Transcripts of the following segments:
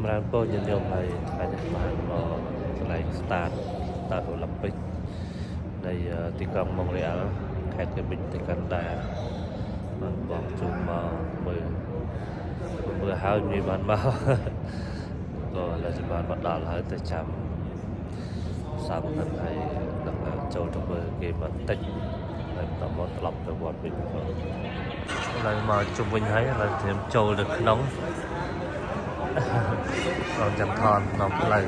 សម្រាប់ពលញាតិញោមហើយថ្ងៃនេះបានមកកន្លែង start start Olympic នៃទីក្រុងម៉ុងរ៉េអាល់ខេត្តកេបិញទីកាន់ដាបានបងជួបមកមើលមើលហើយមានបានមកក៏ឥឡូវបានមកដល់ហើយទៅចាំសាមនឹងហើយនឹងចូលទៅមើលគេបន្តិចហើយបន្តមកត្រឡប់ទៅវត្តវិញបងឥឡូវមកជុំវិញហើយឥឡូវត្រៀមចូលទៅក្នុង còn chẳng thon nọc lại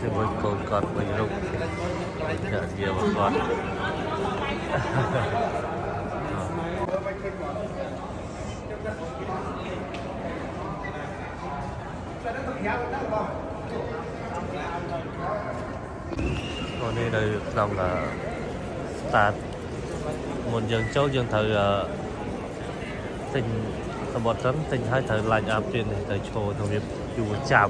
xin với cô con mình lúc. Nhờ nhiều mà con. Còn đây đây dòng là start. Một dân châu dân thời uh, tình សម្បត្តិហ្នឹងទិញឲ្យត្រូវ line up ទៀតទៅឈរទៅវាយូរចាំ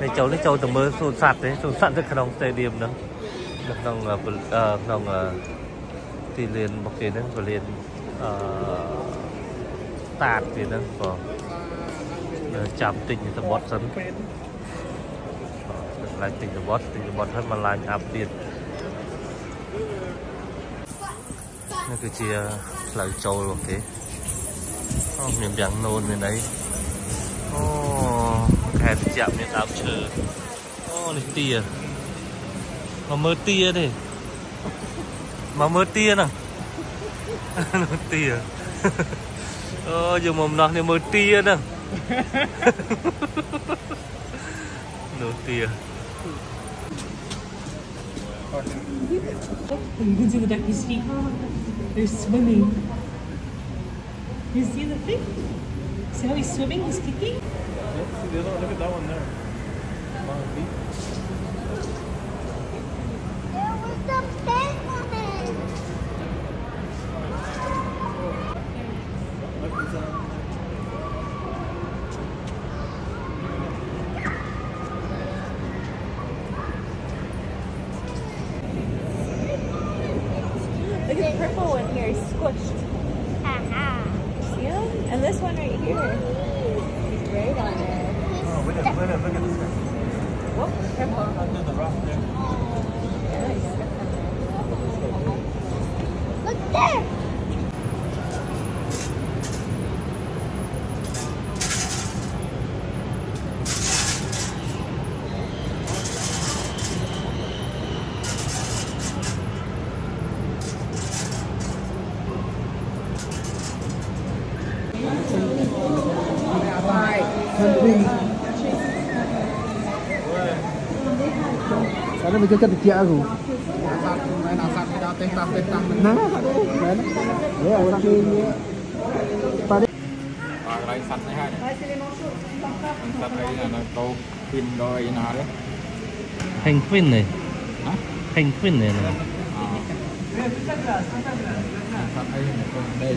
តែចូលនេះចូលទៅមើលសួនសត្វទេសួនសត្វនៅក្នុង stadium ហ្នឹងនៅក្នុងក្នុងទីលានរបស់គេហ្នឹងក៏លានអឺតាតទៀតហ្នឹងក៏ចាំទិញសម្បត្តិសិនឡើងទិញសម្បត្តិទិញសម្បត្តិហើយមក line up ទៀតនេះគឺជាផ្លូវចូលរបស់គេ oh, miền biển nôn bên đấy. Oh, kẹp chạm miền áo chờ. Oh, lấy tia. Mà mơ tia đi mà mơ tia nè mơ tia. Oh, dùng mồm nó thì mơ tia nè nô tia. They're swimming. You see the thing? See how he's swimming? He's kicking? Yep, see the other one. Look at that one there. Look at the purple one here, squished. And this one right here. He's great on it. Oh, look at, look at, look at this guy. Whoop, careful. Under the rock there. Nice. Look there! Ada macam kata tiap aku. Main asap kita teh tah teh tah. Nah, kan? Ya, waktu ni pada Rồi đây sạch này ha. Sạch đây là nó câu pin đôi nào đấy. penguin này Hả? penguin này này Ờ. Sạch đây là đây.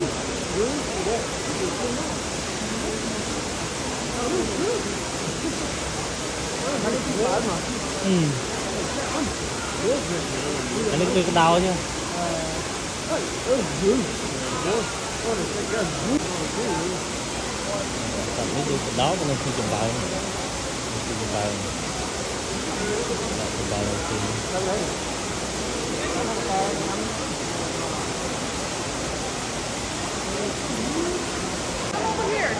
ừ. anh ấy cái đau Tầm nó đi từ đó cho nên khi chụp bài Khi bài Chụp bài đầu tiên over here.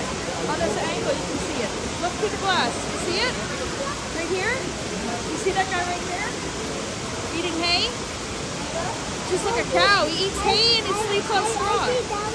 On this angle, you can see it. Look through the glass. See it? Here? see that guy right there? Eating hay? Just like a cow. He eats hay and he sleeps on straw.